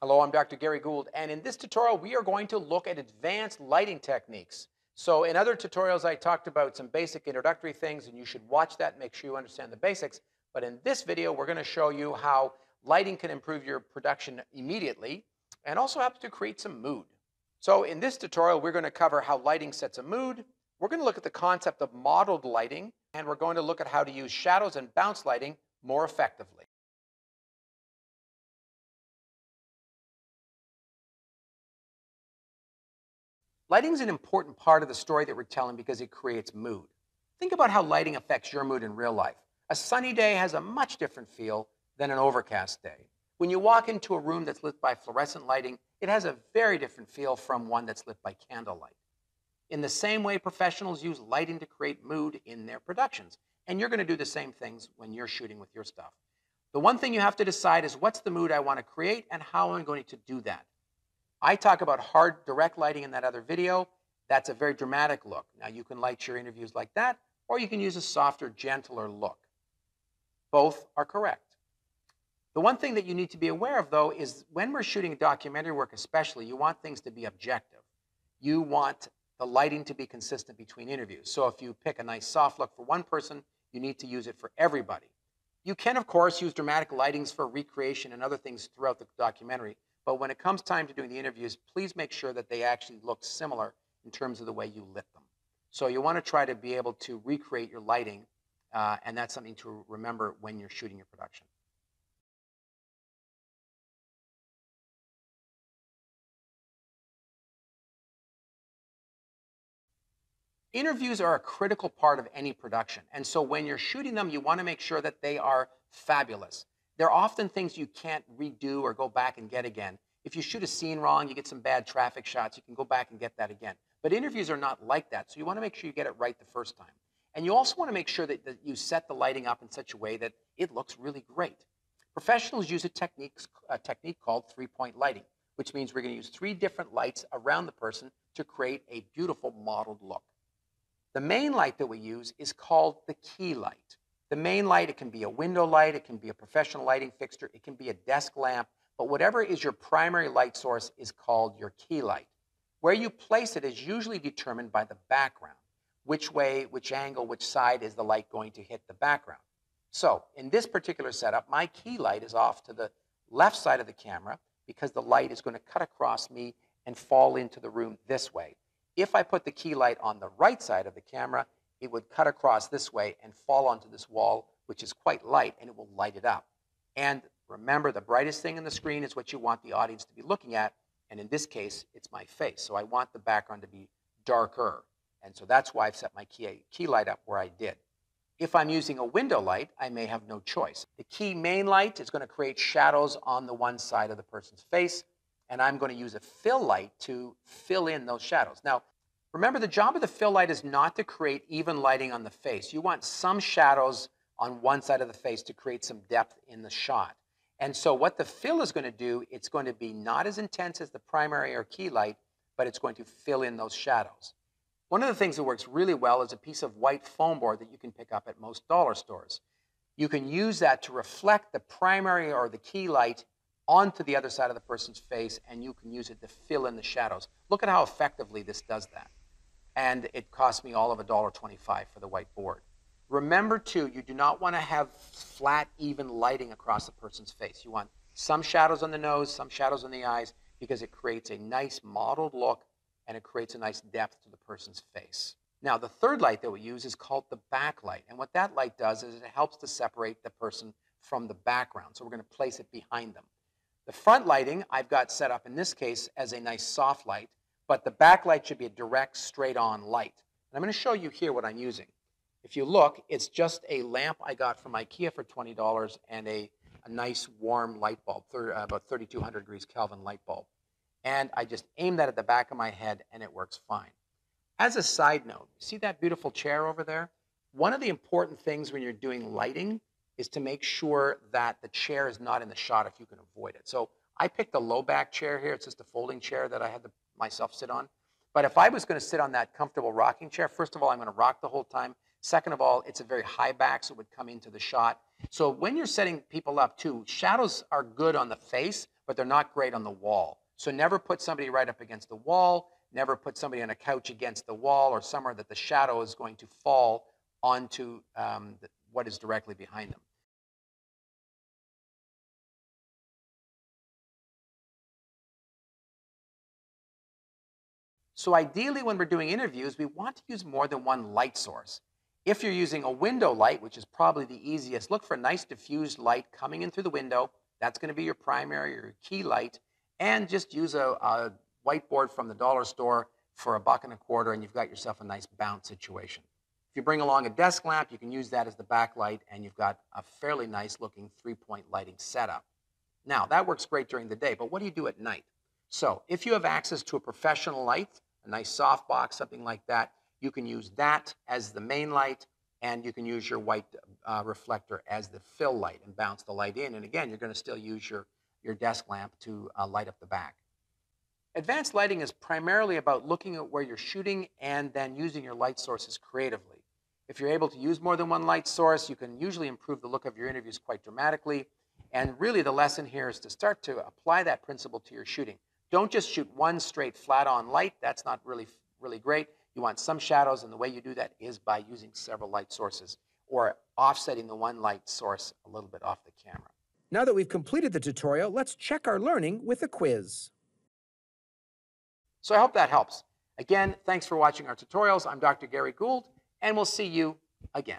Hello, I'm Dr. Gary Gould, and in this tutorial, we are going to look at advanced lighting techniques. So in other tutorials, I talked about some basic introductory things, and you should watch that make sure you understand the basics. But in this video, we're going to show you how lighting can improve your production immediately and also helps to create some mood. So in this tutorial, we're going to cover how lighting sets a mood. We're going to look at the concept of modeled lighting, and we're going to look at how to use shadows and bounce lighting more effectively. Lighting is an important part of the story that we're telling because it creates mood. Think about how lighting affects your mood in real life. A sunny day has a much different feel than an overcast day. When you walk into a room that's lit by fluorescent lighting, it has a very different feel from one that's lit by candlelight. In the same way, professionals use lighting to create mood in their productions. And you're going to do the same things when you're shooting with your stuff. The one thing you have to decide is what's the mood I want to create and how I'm going to do that? I talk about hard direct lighting in that other video. That's a very dramatic look. Now you can light your interviews like that, or you can use a softer, gentler look. Both are correct. The one thing that you need to be aware of, though, is when we're shooting documentary work especially, you want things to be objective. You want the lighting to be consistent between interviews. So if you pick a nice soft look for one person, you need to use it for everybody. You can, of course, use dramatic lightings for recreation and other things throughout the documentary, but when it comes time to doing the interviews, please make sure that they actually look similar in terms of the way you lit them. So you want to try to be able to recreate your lighting, uh, and that's something to remember when you're shooting your production. Interviews are a critical part of any production. And so when you're shooting them, you want to make sure that they are fabulous. There are often things you can't redo or go back and get again. If you shoot a scene wrong, you get some bad traffic shots, you can go back and get that again. But interviews are not like that, so you want to make sure you get it right the first time. And you also want to make sure that, that you set the lighting up in such a way that it looks really great. Professionals use a technique, a technique called three-point lighting, which means we're going to use three different lights around the person to create a beautiful modeled look. The main light that we use is called the key light. The main light, it can be a window light, it can be a professional lighting fixture, it can be a desk lamp, but whatever is your primary light source is called your key light. Where you place it is usually determined by the background. Which way, which angle, which side is the light going to hit the background. So in this particular setup, my key light is off to the left side of the camera because the light is going to cut across me and fall into the room this way. If I put the key light on the right side of the camera, it would cut across this way and fall onto this wall, which is quite light, and it will light it up. And remember, the brightest thing in the screen is what you want the audience to be looking at, and in this case, it's my face. So I want the background to be darker, and so that's why I've set my key, key light up where I did. If I'm using a window light, I may have no choice. The key main light is going to create shadows on the one side of the person's face, and I'm going to use a fill light to fill in those shadows. Now, Remember, the job of the fill light is not to create even lighting on the face. You want some shadows on one side of the face to create some depth in the shot. And so what the fill is going to do, it's going to be not as intense as the primary or key light, but it's going to fill in those shadows. One of the things that works really well is a piece of white foam board that you can pick up at most dollar stores. You can use that to reflect the primary or the key light onto the other side of the person's face, and you can use it to fill in the shadows. Look at how effectively this does that and it cost me all of $1.25 for the white board. Remember, too, you do not want to have flat, even lighting across a person's face. You want some shadows on the nose, some shadows on the eyes, because it creates a nice modeled look and it creates a nice depth to the person's face. Now, the third light that we use is called the backlight. And what that light does is it helps to separate the person from the background. So we're going to place it behind them. The front lighting I've got set up in this case as a nice soft light. But the backlight should be a direct, straight-on light. And I'm going to show you here what I'm using. If you look, it's just a lamp I got from IKEA for $20 and a, a nice warm light bulb, thir uh, about 3200 degrees Kelvin light bulb. And I just aim that at the back of my head and it works fine. As a side note, see that beautiful chair over there? One of the important things when you're doing lighting is to make sure that the chair is not in the shot if you can avoid it. So I picked a low back chair here. It's just a folding chair that I had the myself sit on. But if I was going to sit on that comfortable rocking chair, first of all, I'm going to rock the whole time. Second of all, it's a very high back, so it would come into the shot. So when you're setting people up too, shadows are good on the face, but they're not great on the wall. So never put somebody right up against the wall. Never put somebody on a couch against the wall or somewhere that the shadow is going to fall onto um, the, what is directly behind them. So ideally, when we're doing interviews, we want to use more than one light source. If you're using a window light, which is probably the easiest, look for a nice diffused light coming in through the window. That's going to be your primary or your key light. And just use a, a whiteboard from the dollar store for a buck and a quarter, and you've got yourself a nice bounce situation. If you bring along a desk lamp, you can use that as the backlight, and you've got a fairly nice looking three point lighting setup. Now, that works great during the day, but what do you do at night? So, if you have access to a professional light, a nice softbox, something like that. You can use that as the main light, and you can use your white uh, reflector as the fill light and bounce the light in. And again, you're going to still use your, your desk lamp to uh, light up the back. Advanced lighting is primarily about looking at where you're shooting and then using your light sources creatively. If you're able to use more than one light source, you can usually improve the look of your interviews quite dramatically. And really, the lesson here is to start to apply that principle to your shooting. Don't just shoot one straight flat on light. That's not really, really great. You want some shadows, and the way you do that is by using several light sources or offsetting the one light source a little bit off the camera. Now that we've completed the tutorial, let's check our learning with a quiz. So I hope that helps. Again, thanks for watching our tutorials. I'm Dr. Gary Gould, and we'll see you again.